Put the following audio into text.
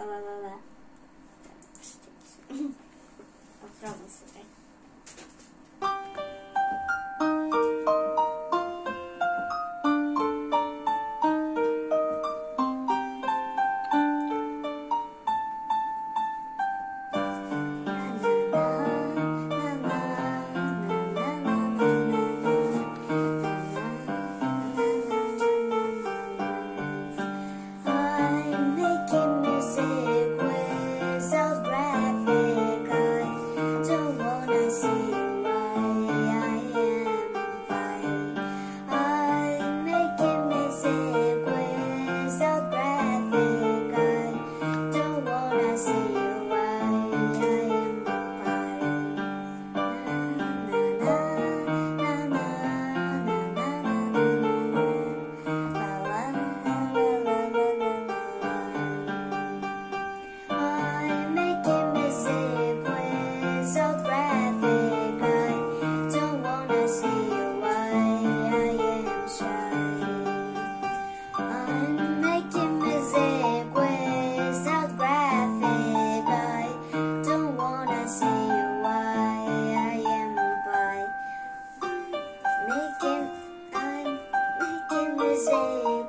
拜拜拜拜。making, I'm making mistakes.